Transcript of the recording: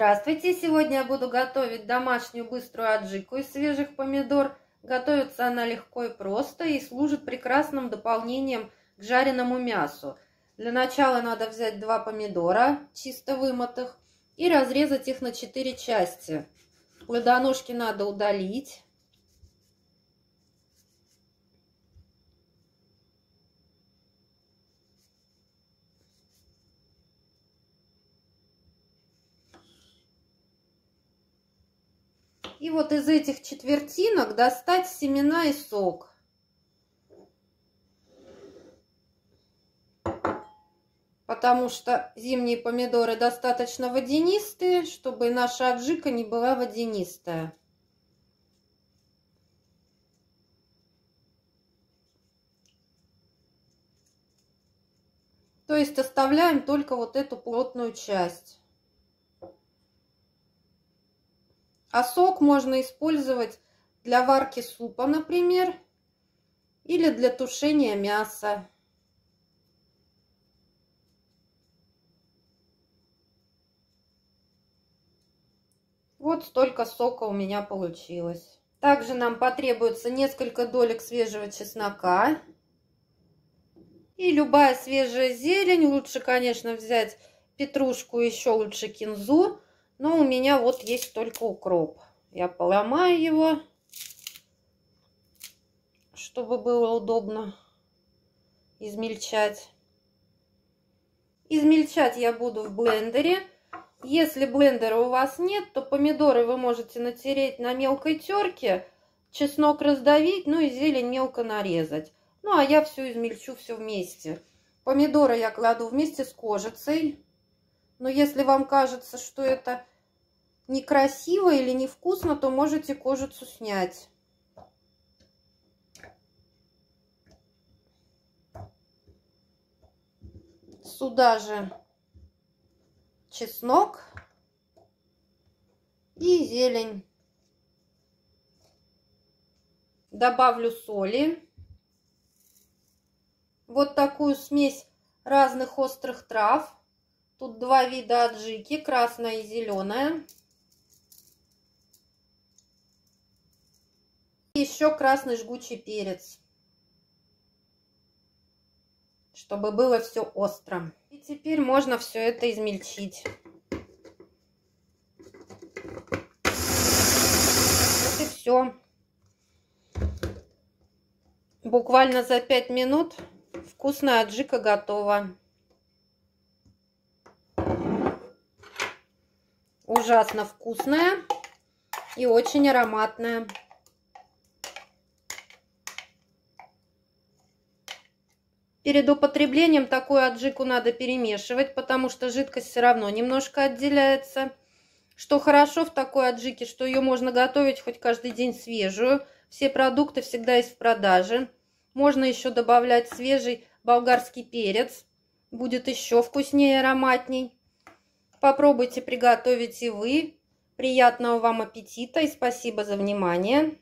Здравствуйте! Сегодня я буду готовить домашнюю быструю аджику из свежих помидор. Готовится она легко и просто и служит прекрасным дополнением к жареному мясу. Для начала надо взять два помидора, чисто вымытых, и разрезать их на четыре части. Плодоножки надо удалить. И вот из этих четвертинок достать семена и сок. Потому что зимние помидоры достаточно водянистые, чтобы наша аджика не была водянистая. То есть оставляем только вот эту плотную часть. А сок можно использовать для варки супа, например, или для тушения мяса. Вот столько сока у меня получилось. Также нам потребуется несколько долек свежего чеснока. И любая свежая зелень. Лучше, конечно, взять петрушку, еще лучше кинзу. Но у меня вот есть только укроп. Я поломаю его, чтобы было удобно измельчать. Измельчать я буду в блендере. Если блендера у вас нет, то помидоры вы можете натереть на мелкой терке, чеснок раздавить, ну и зелень мелко нарезать. Ну, а я все измельчу все вместе. Помидоры я кладу вместе с кожицей. Но если вам кажется, что это некрасиво или невкусно, то можете кожицу снять. Сюда же чеснок и зелень. Добавлю соли. Вот такую смесь разных острых трав. Тут два вида аджики, красная и зеленая. Еще красный жгучий перец, чтобы было все остро. И теперь можно все это измельчить. Вот и все. Буквально за 5 минут вкусная аджика готова. Ужасно вкусная и очень ароматная. Перед употреблением такую аджику надо перемешивать, потому что жидкость все равно немножко отделяется. Что хорошо в такой аджике, что ее можно готовить хоть каждый день свежую. Все продукты всегда есть в продаже. Можно еще добавлять свежий болгарский перец. Будет еще вкуснее и ароматней. Попробуйте приготовить и вы. Приятного вам аппетита и спасибо за внимание.